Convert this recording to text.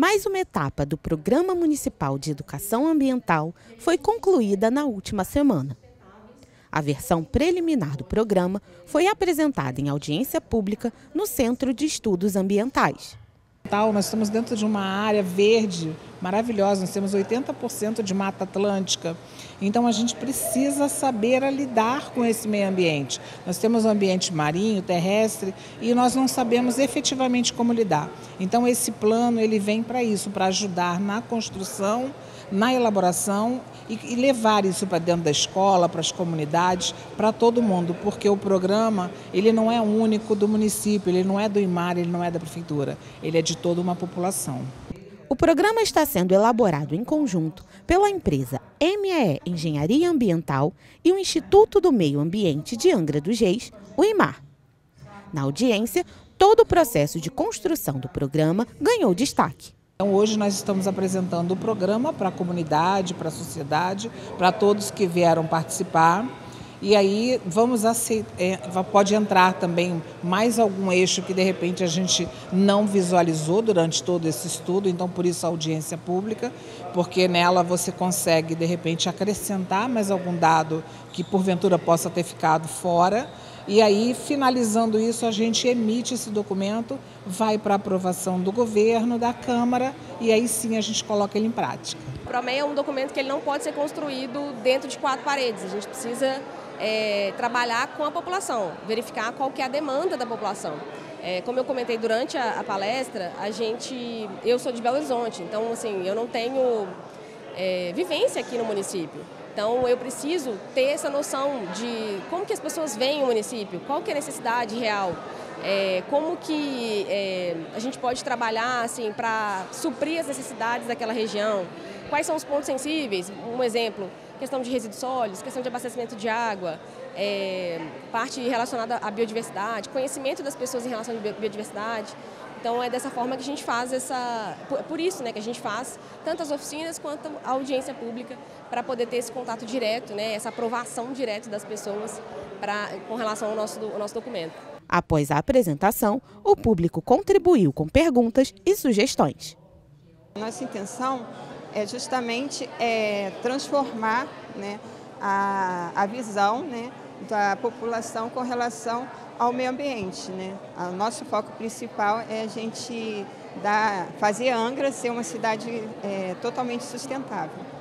Mais uma etapa do Programa Municipal de Educação Ambiental foi concluída na última semana. A versão preliminar do programa foi apresentada em audiência pública no Centro de Estudos Ambientais. Nós estamos dentro de uma área verde maravilhosa, nós temos 80% de mata atlântica. Então a gente precisa saber lidar com esse meio ambiente. Nós temos um ambiente marinho, terrestre e nós não sabemos efetivamente como lidar. Então esse plano ele vem para isso, para ajudar na construção na elaboração e, e levar isso para dentro da escola, para as comunidades, para todo mundo, porque o programa ele não é único do município, ele não é do IMAR, ele não é da prefeitura, ele é de toda uma população. O programa está sendo elaborado em conjunto pela empresa ME Engenharia Ambiental e o Instituto do Meio Ambiente de Angra dos Reis, o IMAR. Na audiência, todo o processo de construção do programa ganhou destaque. Então, hoje nós estamos apresentando o programa para a comunidade, para a sociedade, para todos que vieram participar. E aí vamos aceitar, é, pode entrar também mais algum eixo que de repente a gente não visualizou durante todo esse estudo, então por isso a audiência pública, porque nela você consegue de repente acrescentar mais algum dado que porventura possa ter ficado fora e aí, finalizando isso, a gente emite esse documento, vai para aprovação do governo, da Câmara, e aí sim a gente coloca ele em prática. O PROMEI é um documento que ele não pode ser construído dentro de quatro paredes. A gente precisa é, trabalhar com a população, verificar qual que é a demanda da população. É, como eu comentei durante a, a, palestra, a gente, eu sou de Belo Horizonte, então assim, eu não tenho é, vivência aqui no município. Então eu preciso ter essa noção de como que as pessoas veem o município, qual que é a necessidade real, é, como que é, a gente pode trabalhar assim para suprir as necessidades daquela região, quais são os pontos sensíveis, um exemplo, questão de resíduos sólidos, questão de abastecimento de água, é, parte relacionada à biodiversidade, conhecimento das pessoas em relação à biodiversidade. Então é dessa forma que a gente faz essa, por isso né, que a gente faz tanto as oficinas quanto a audiência pública para poder ter esse contato direto, né, essa aprovação direta das pessoas pra, com relação ao nosso, ao nosso documento. Após a apresentação, o público contribuiu com perguntas e sugestões. Nossa intenção é justamente é, transformar né, a, a visão né, da população com relação ao meio ambiente. Né? O nosso foco principal é a gente dar, fazer Angra ser uma cidade é, totalmente sustentável.